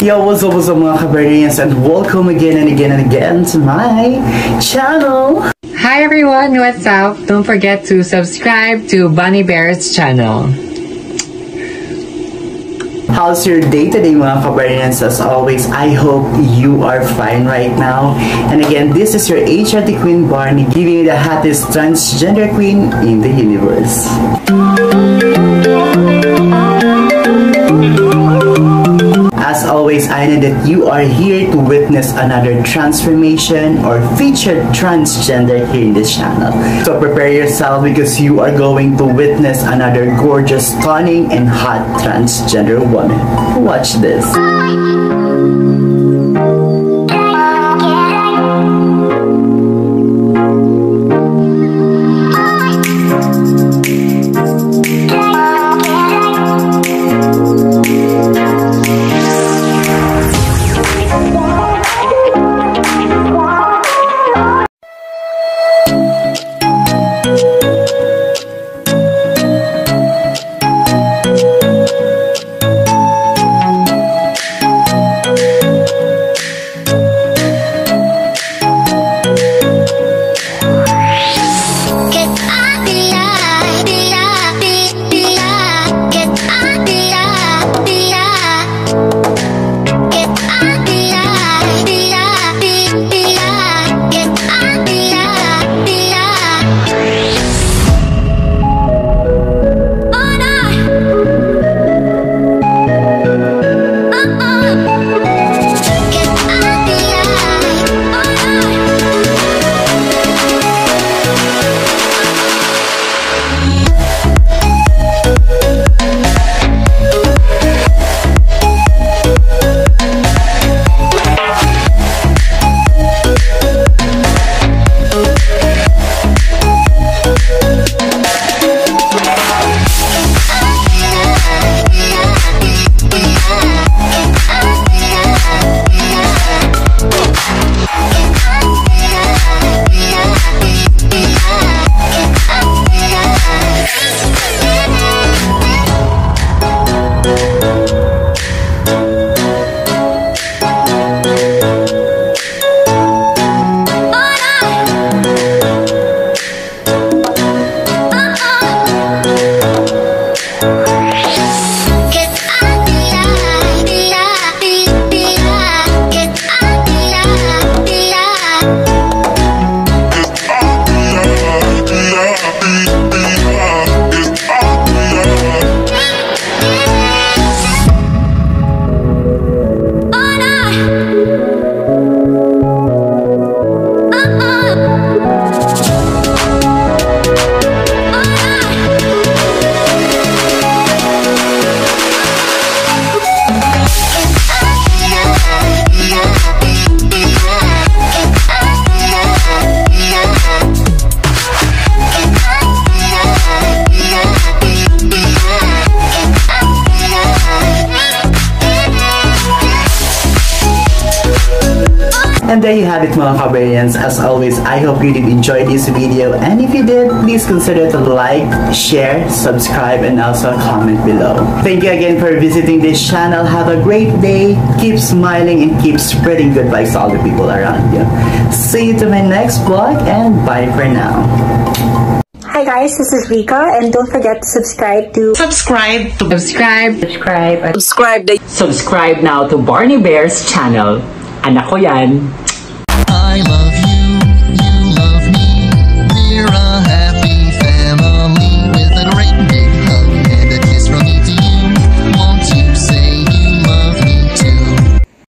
Yo, what's up, what's up mga kabarians and welcome again and again and again to my channel. Hi everyone, what's up? Don't forget to subscribe to Barney Bear's channel. How's your day today mga kabarians? As always, I hope you are fine right now. And again, this is your HRT Queen Barney giving you the hottest transgender queen in the universe. As always, I know that you are here to witness another transformation or featured transgender here in this channel. So prepare yourself because you are going to witness another gorgeous, stunning, and hot transgender woman. Watch this. And there you have it mga kabarians. As always, I hope you did enjoy this video. And if you did, please consider to like, share, subscribe, and also comment below. Thank you again for visiting this channel. Have a great day. Keep smiling and keep spreading good vibes to all the people around you. See you to my next vlog and bye for now. Hi guys, this is Rikki and don't forget to subscribe to subscribe to Subscribe, subscribe, subscribe the subscribe now to Barney Bear's channel. Anak ko yan. I'm a